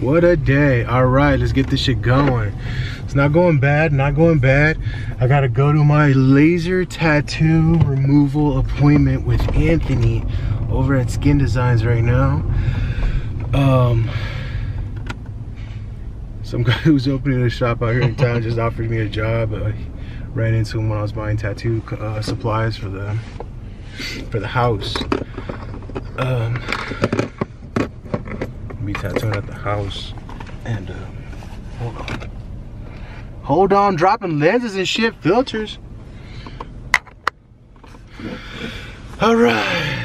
What a day. All right, let's get this shit going. It's not going bad, not going bad. I gotta go to my laser tattoo removal appointment with Anthony over at Skin Designs right now. Um, some guy who's opening a shop out here in town just offered me a job. I ran into him when I was buying tattoo uh, supplies for the for the house. Um, be tattooed at the house, and uh, hold on, hold on, dropping lenses and shit, filters. All right.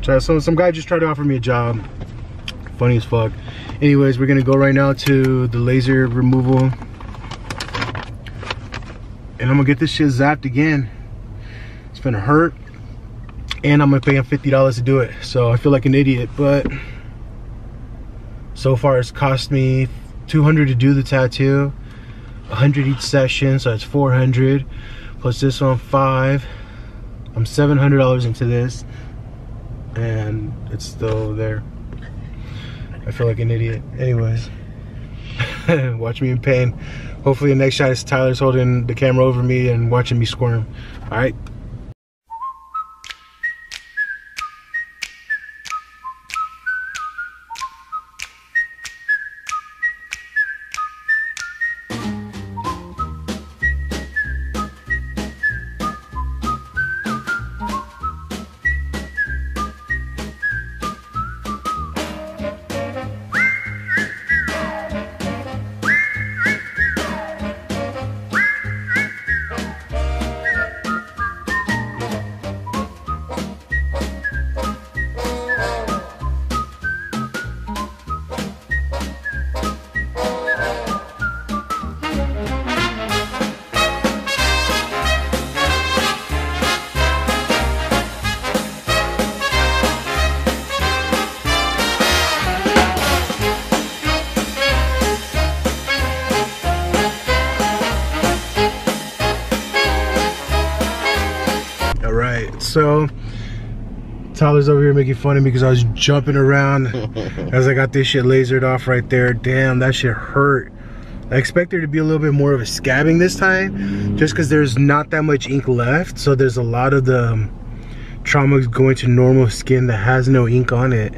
So some guy just tried to offer me a job. Funny as fuck. Anyways, we're gonna go right now to the laser removal. And I'm gonna get this shit zapped again. It's gonna hurt. And I'm gonna pay him $50 to do it. So I feel like an idiot, but so far it's cost me 200 to do the tattoo, 100 each session, so that's 400. Plus this one, five. I'm $700 into this and it's still there. I feel like an idiot. Anyways, watch me in pain. Hopefully the next shot is Tyler's holding the camera over me and watching me squirm. All right. So Tyler's over here making fun of me because I was jumping around as I got this shit lasered off right there. Damn, that shit hurt. I expect there to be a little bit more of a scabbing this time just because there's not that much ink left. So there's a lot of the um, trauma going to normal skin that has no ink on it.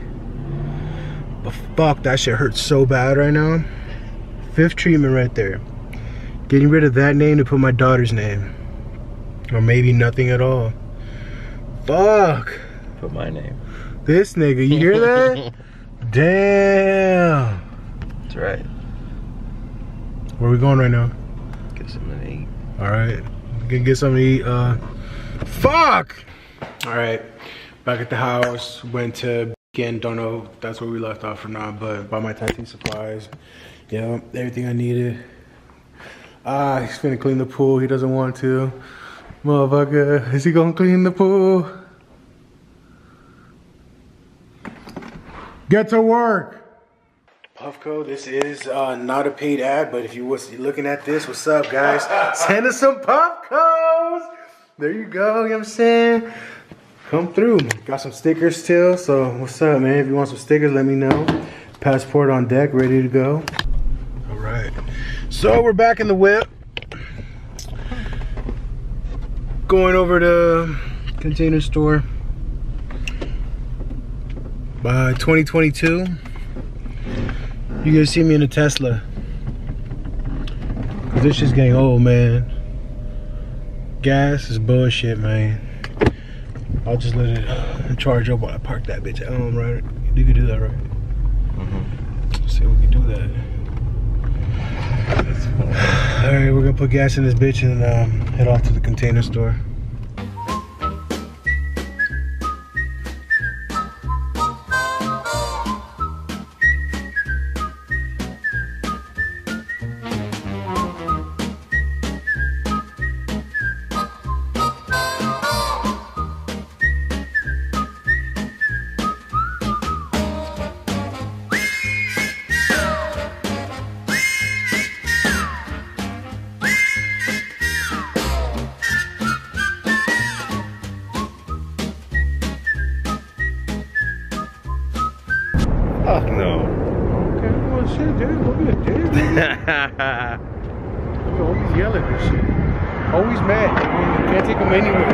But fuck, that shit hurts so bad right now. Fifth treatment right there. Getting rid of that name to put my daughter's name. Or maybe nothing at all. Fuck. Put my name. This nigga, you hear that? Damn. That's right. Where we going right now? Get something to eat. All right. We can get something to eat. Uh, fuck. All right. Back at the house. Went to again. Don't know. That's where we left off for now. But bought my tattoo supplies. Yeah, everything I needed. Ah, he's gonna clean the pool. He doesn't want to. Motherfucker, is he gonna clean the pool? Get to work. Puffco, this is uh, not a paid ad, but if you was looking at this, what's up, guys? Send us some Puffcos. There you go. You know what I'm saying? Come through. Got some stickers still. So what's up, man? If you want some stickers, let me know. Passport on deck, ready to go. All right. So we're back in the whip. Going over to container store. By 2022 you guys see me in a Tesla. Cause this shit's getting old man. Gas is bullshit man. I'll just let it charge up while I park that bitch at home right? You can do that right? Mm -hmm. See if we can do that all right we're gonna put gas in this bitch and um, head off to the container store Fuck no. Okay, well shit, dude. Look at it, dude. Look, always yelling and shit. Always mad. You can't take him anywhere.